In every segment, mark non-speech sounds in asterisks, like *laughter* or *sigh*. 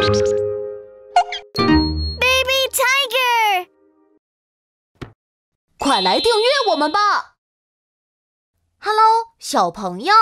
Baby Tiger，快来订阅我们吧！Hello，小朋友。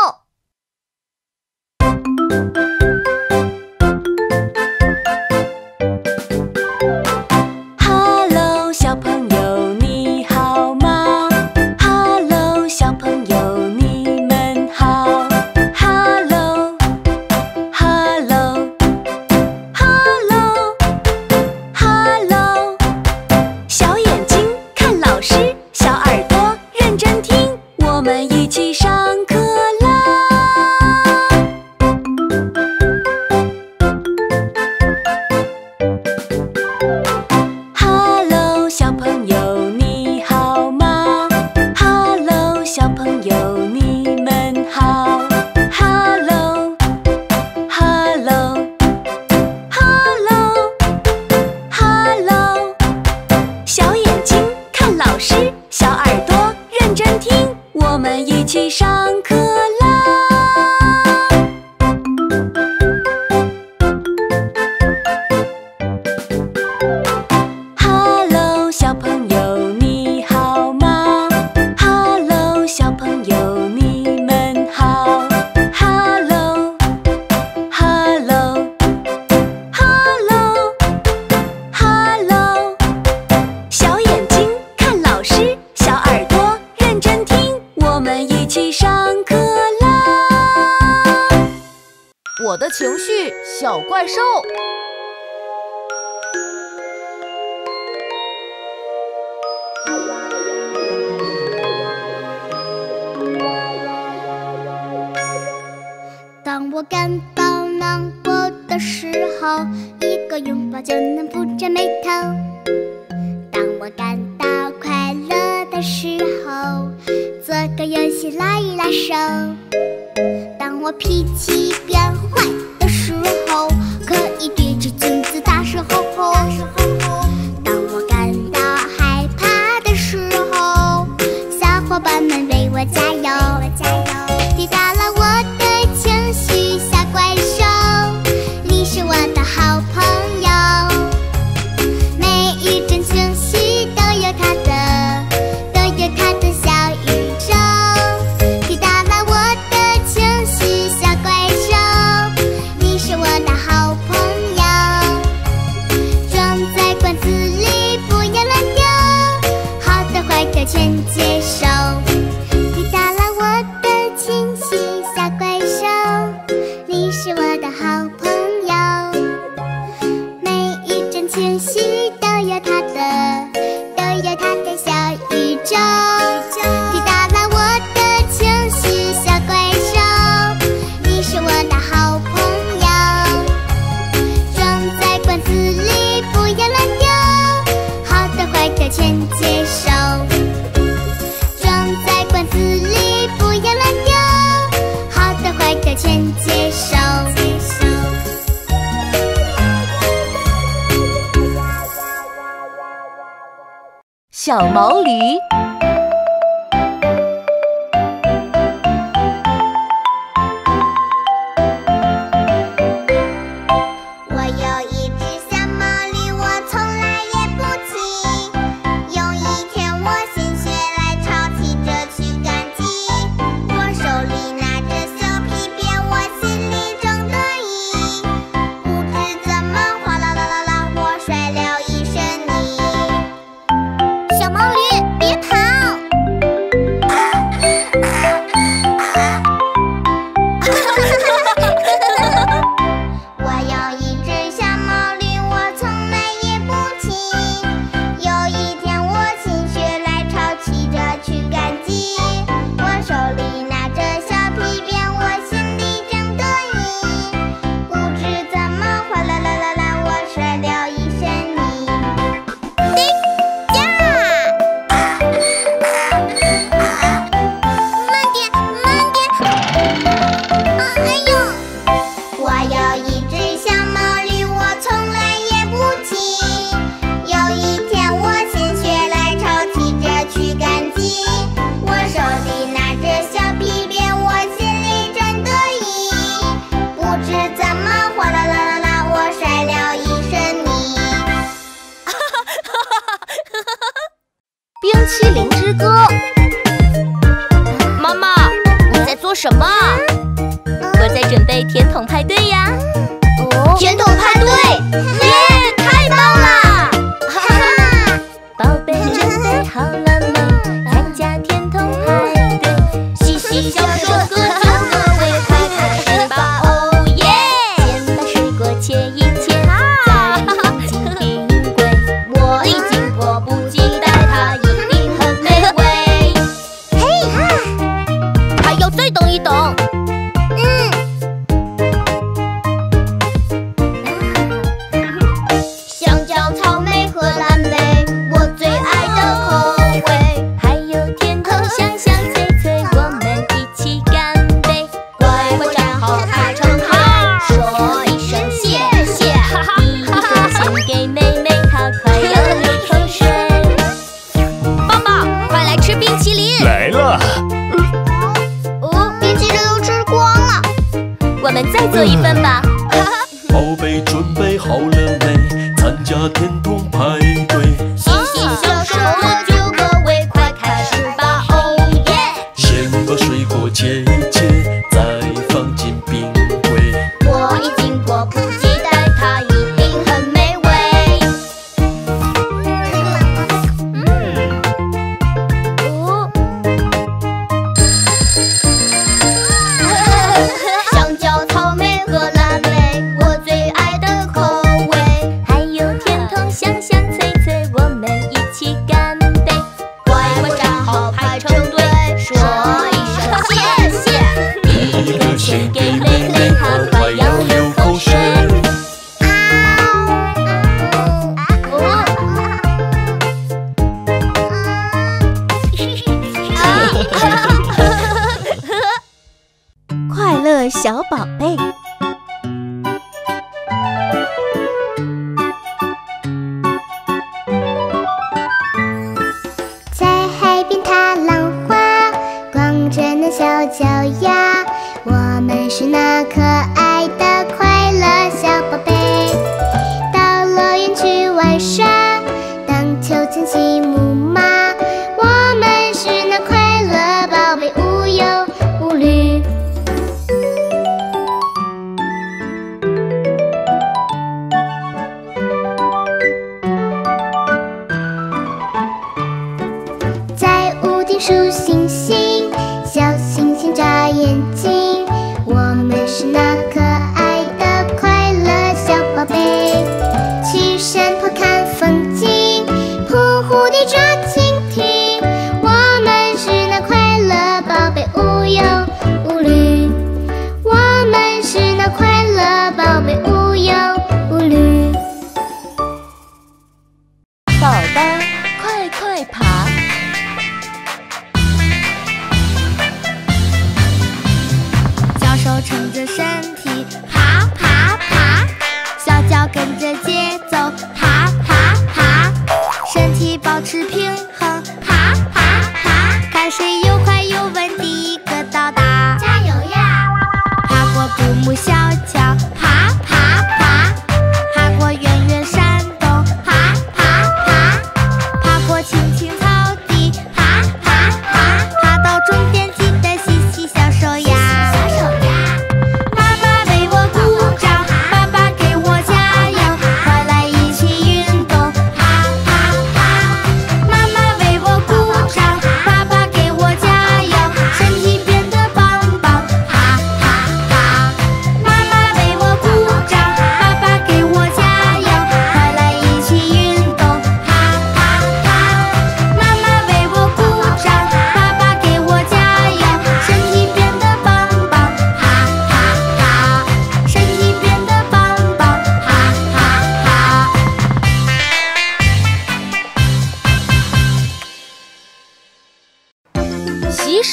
的情绪小怪兽。当我感到难过的时候一个拥抱就能不皱眉头当我感到快乐的时候做个游戏拉一拉手。当我脾气变坏的时候可以对着镜子大声吼吼。大声吼吼小毛驴。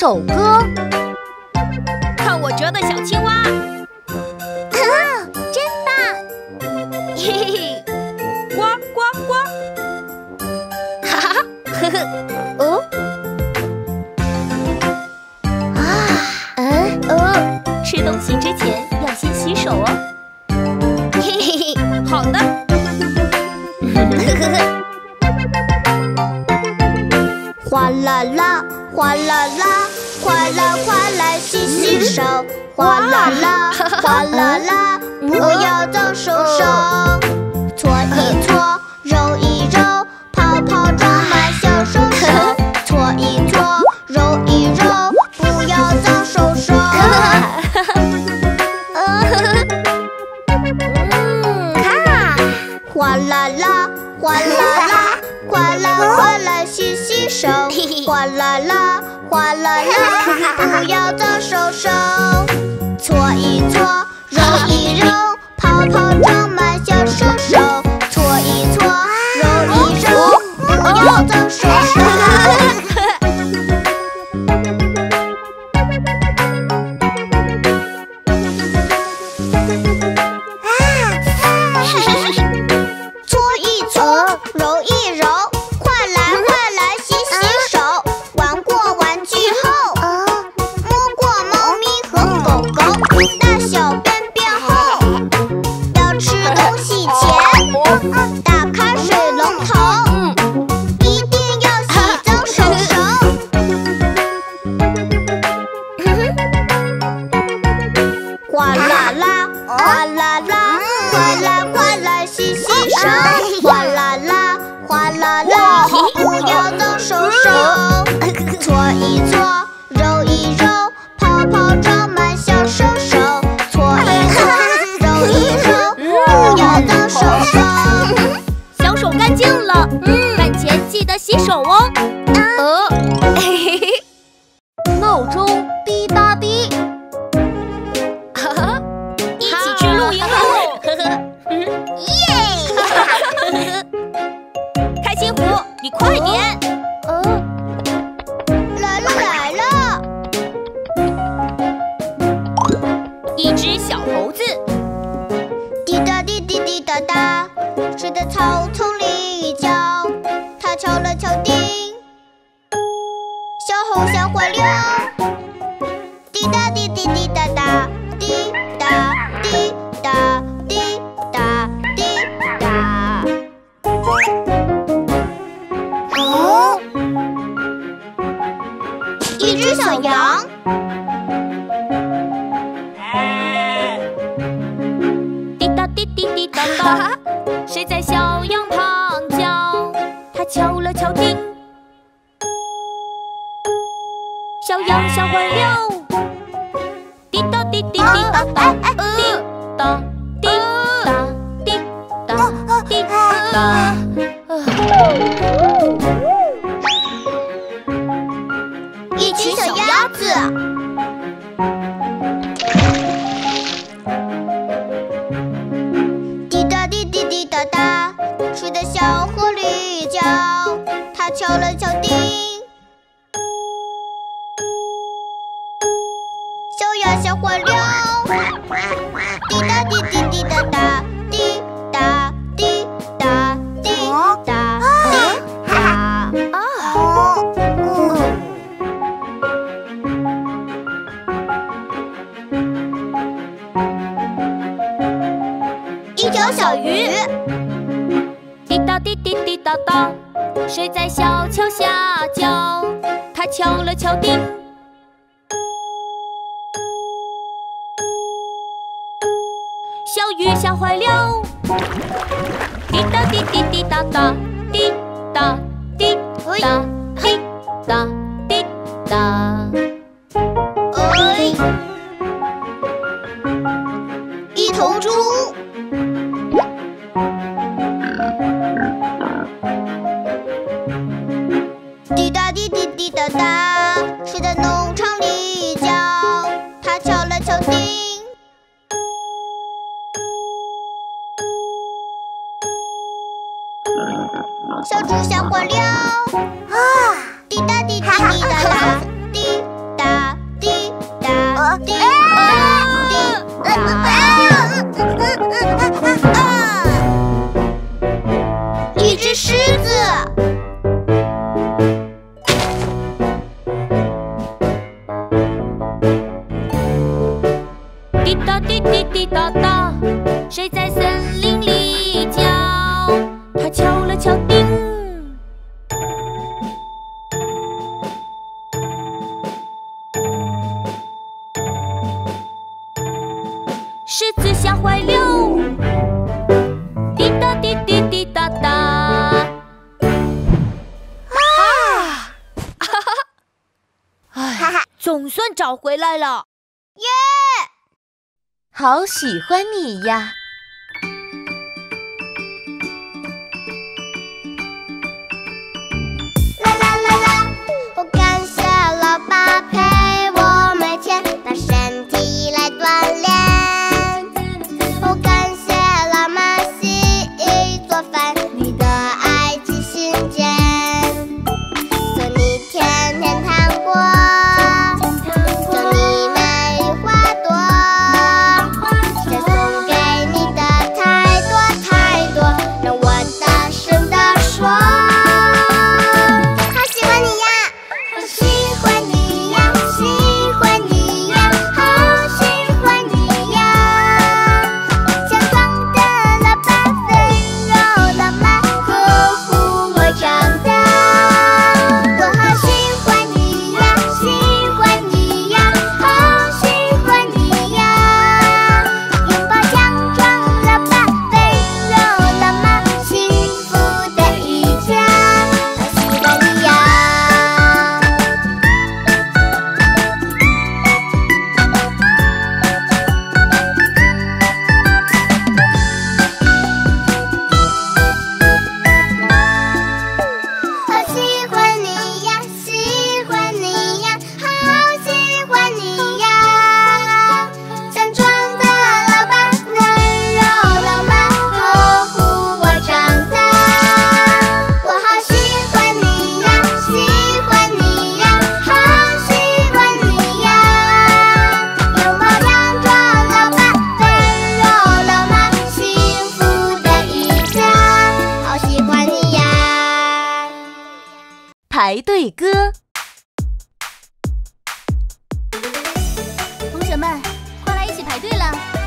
狗哥手。哗啦啦哗啦啦不要脏手手。搓一哗了啦 *laughs* 不要做手手搓一搓揉一揉。搓一搓 Woo! 小猪小火了滴答滴滴滴答答滴答滴答。滴答滴答一只狮子。滴答滴滴滴答答谁在森好喜欢你呀。们快来一起排队了。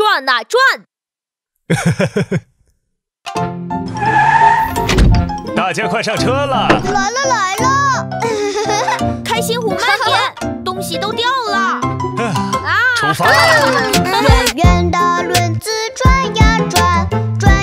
转啊转。*laughs* 大家快上车了。来了来了。*laughs* 开心虎慢点，东西都掉了。啊。圆的轮子转呀转。转。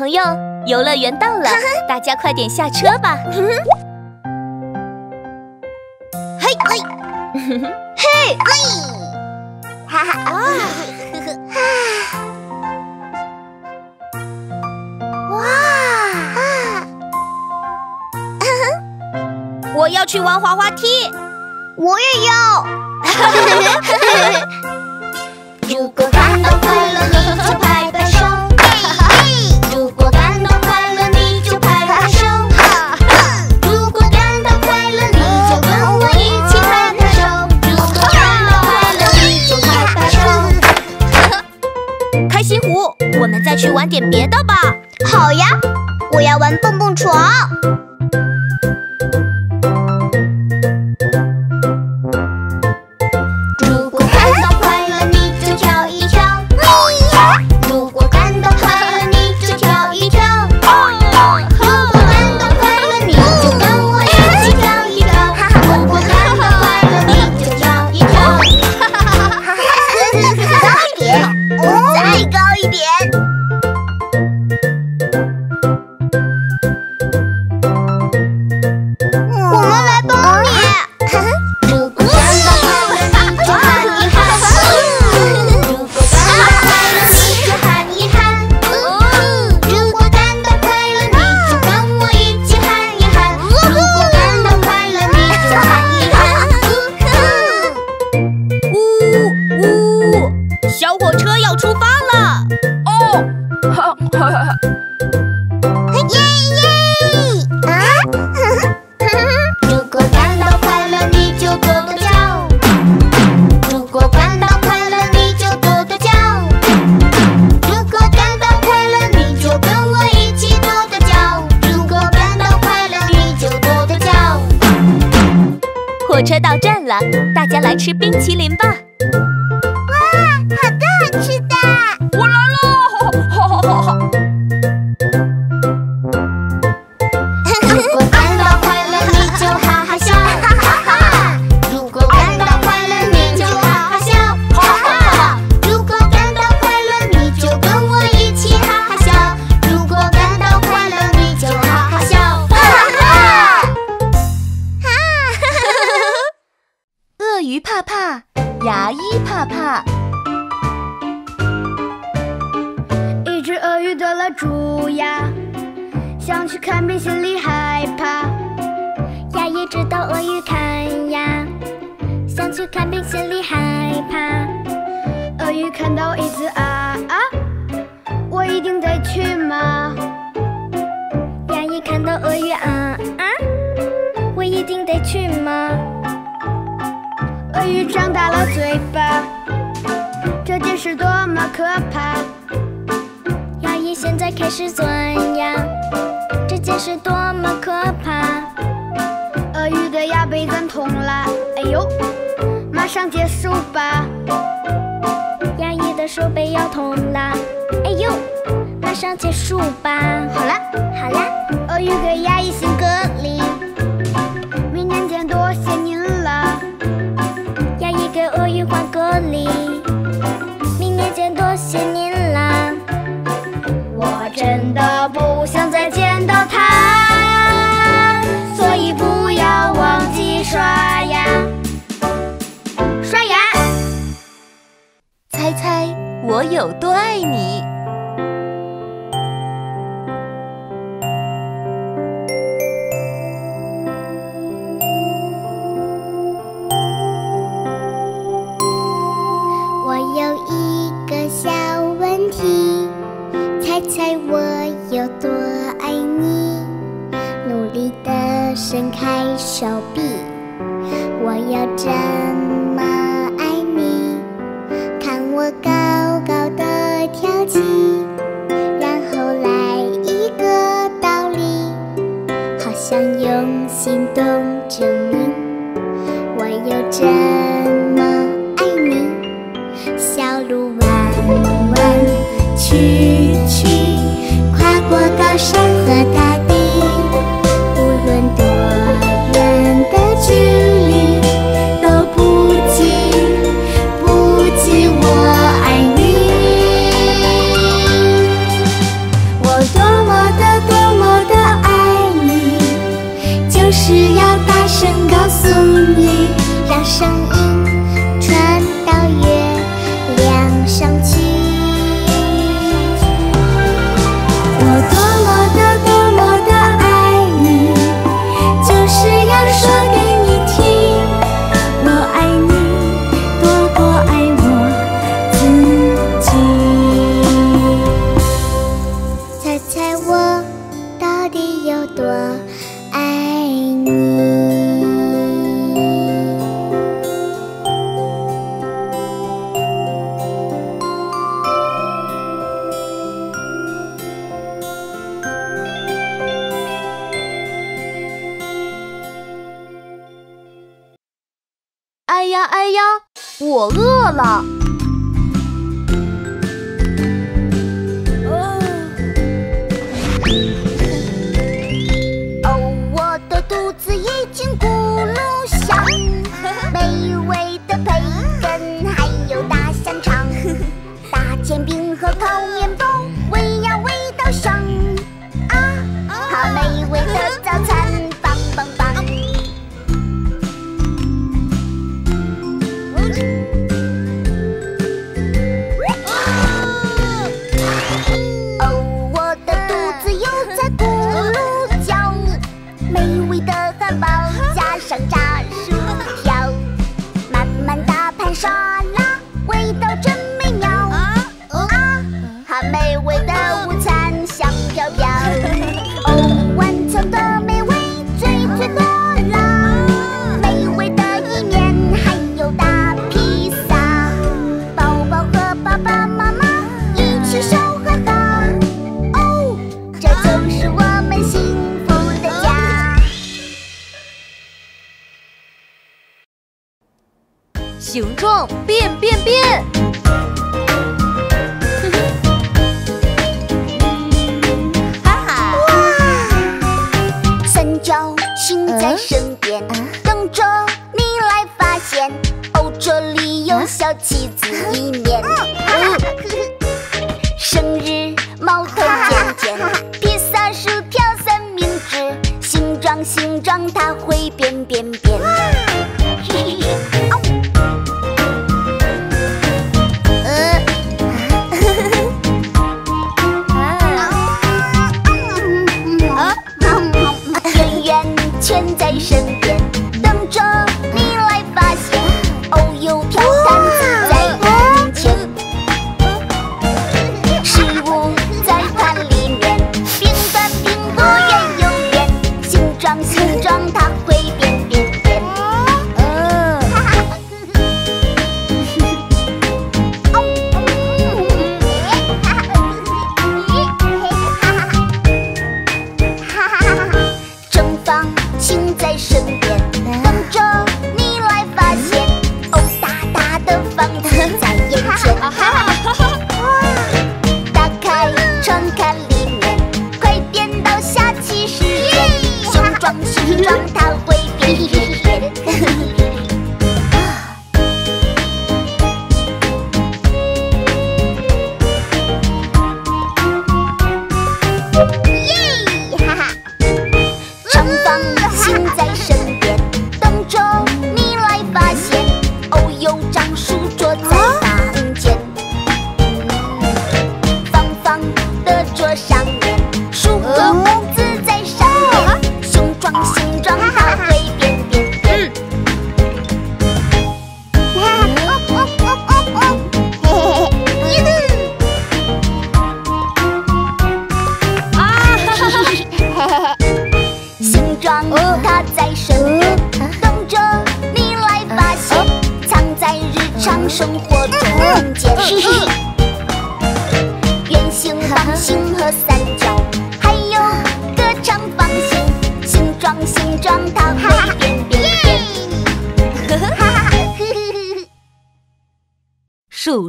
朋友，游乐园到了，大家快点下车吧！*laughs* 嘿，*laughs* 嘿，嘿，哈哈啊！*laughs* 哇！我要去玩滑滑梯，我也要。如果感到快乐，轮流拍。再去玩点别的吧。好呀我要玩蹦蹦床。在开始钻牙，这件事多么可怕！鳄鱼的牙被钻痛了，哎呦！马上结束吧！牙医的手被咬痛了，哎呦！马上结束吧！好了，好了，鳄鱼的牙医新隔离。小路弯弯曲曲，跨过高山和大地。变变变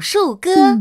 树歌。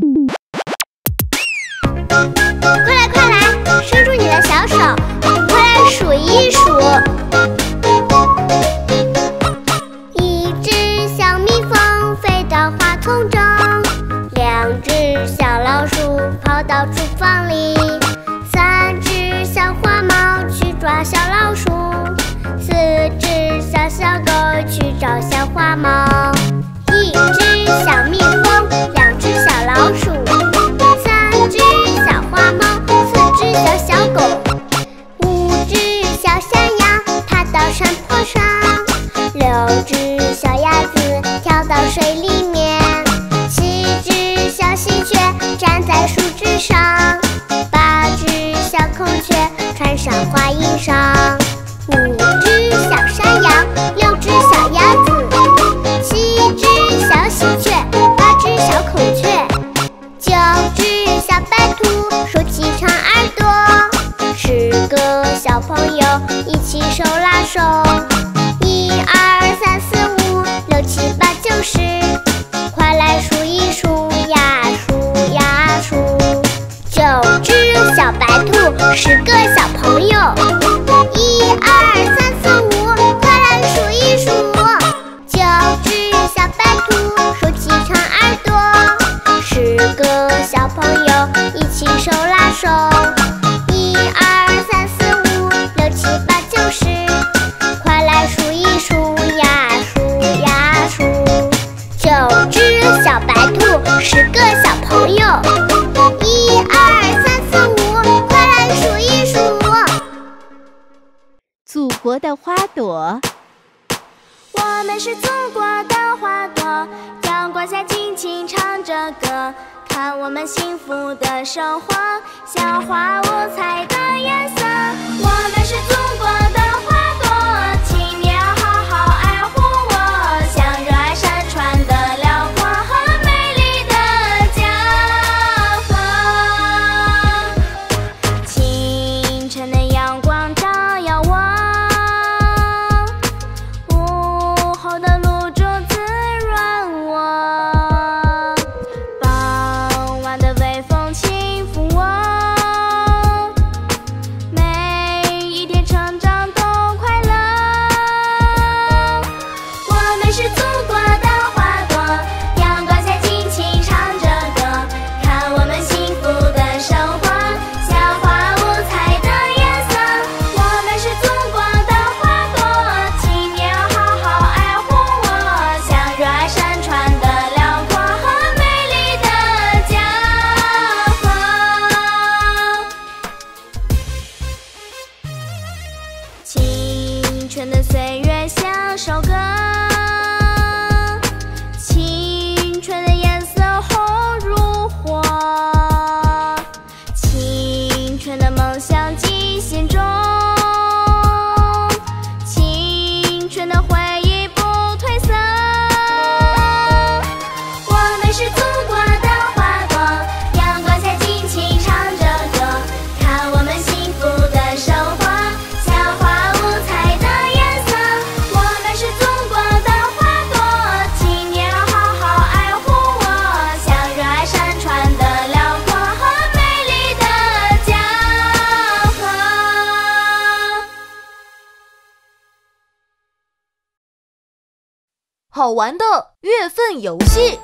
好玩的月份游戏。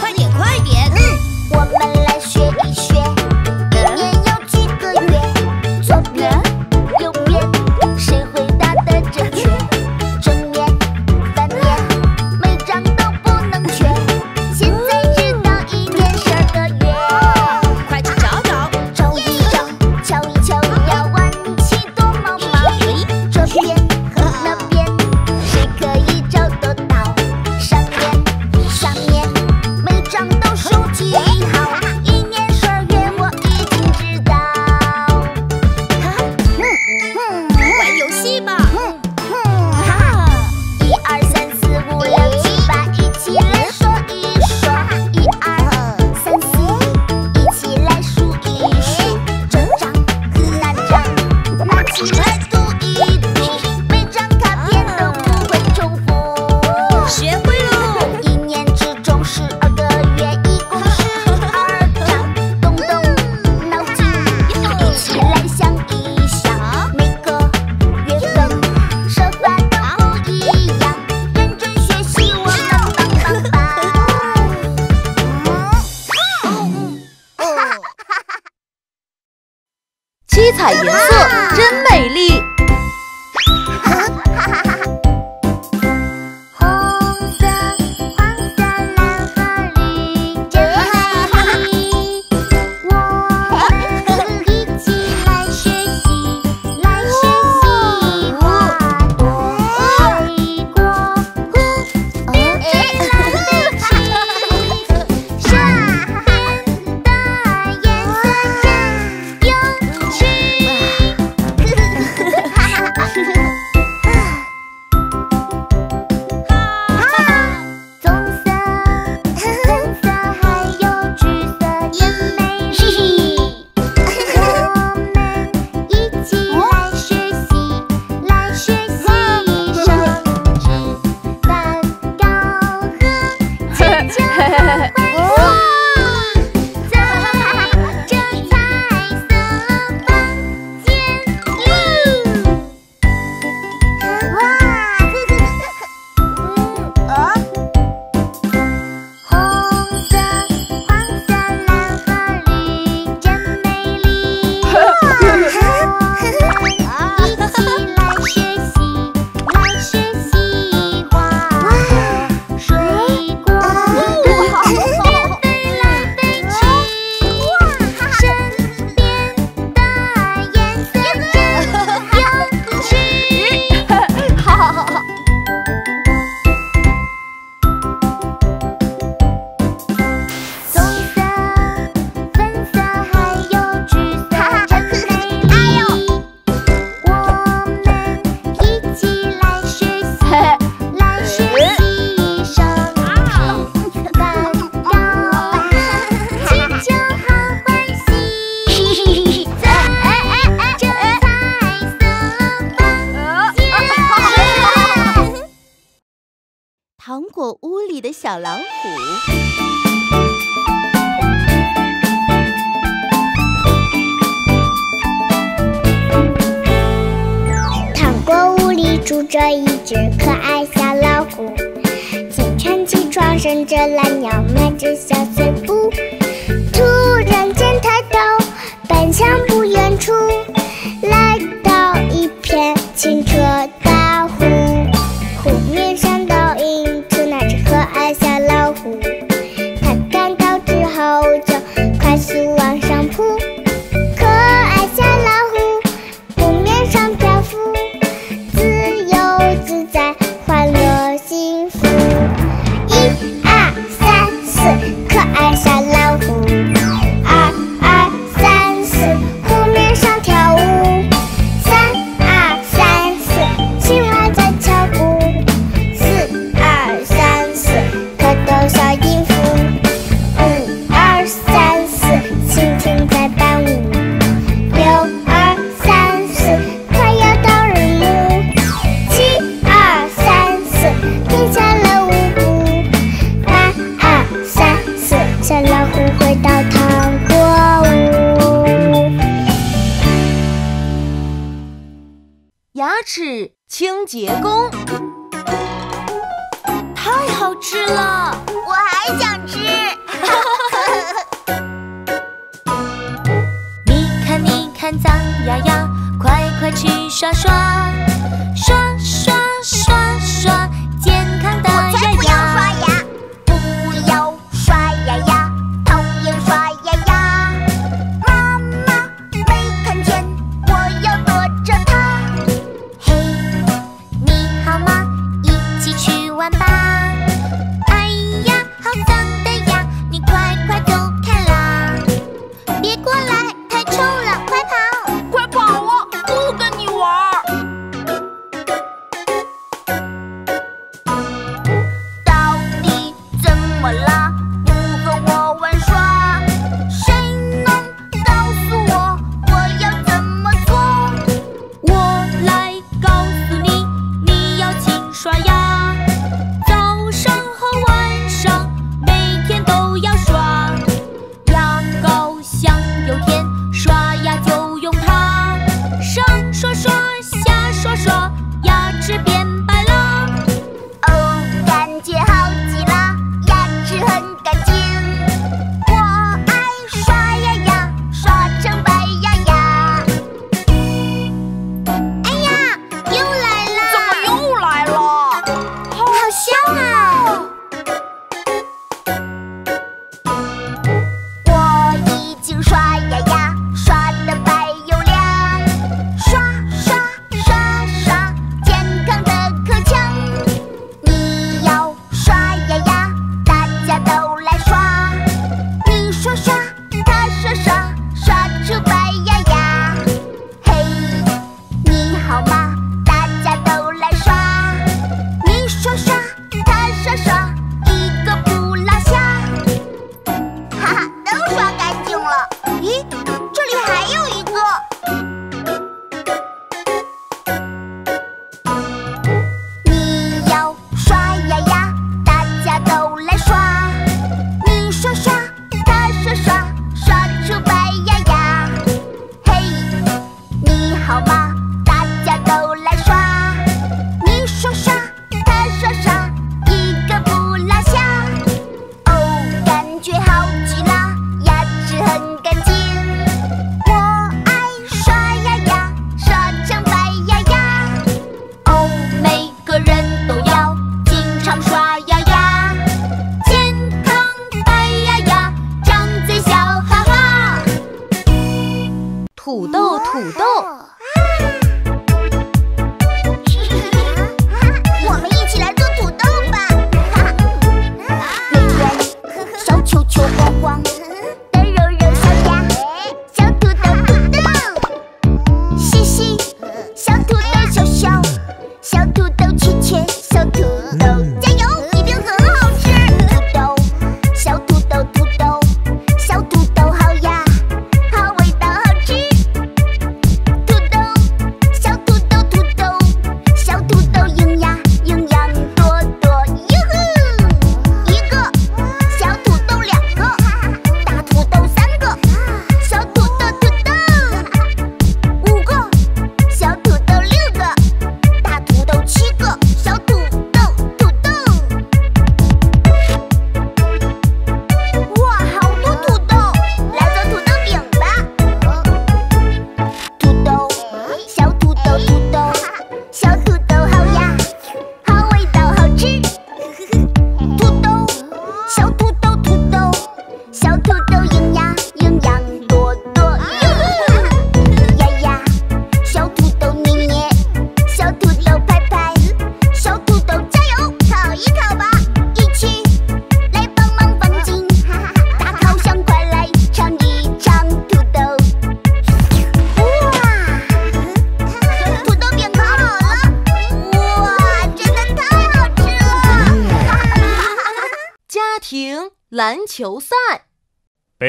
快 *laughs* 点快点。我们海盐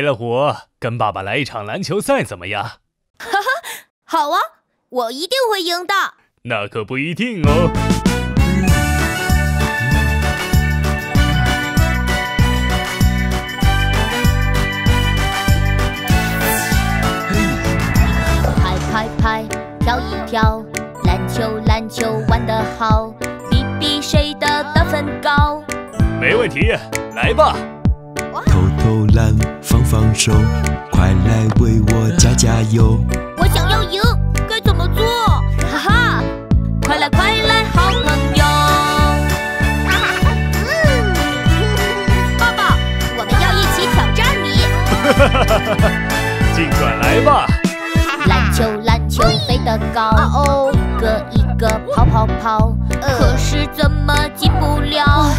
了火，跟爸爸来一场篮球赛怎么样？哈哈，好啊，我一定会赢的。那可不一定哦。拍拍拍，跳一跳，篮球篮球玩得好，比比谁的得分高。没问题，来吧。投篮，放放手，快来为我加加油！我想要赢，该怎么做？哈哈，快来快来，好朋友！爸爸，我们要一起挑战你。尽管来吧！篮球篮球飞得高，哦，一个一个跑跑跑，可是怎么进不了？